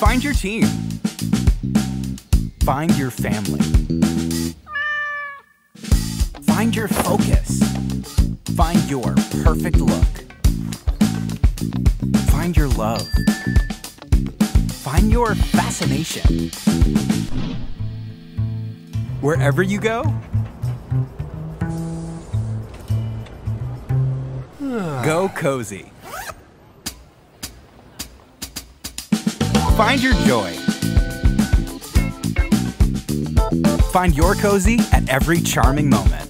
Find your team. Find your family. Find your focus. Find your perfect look. Find your love. Find your fascination. Wherever you go, go cozy. Find your joy. Find your cozy at every charming moment.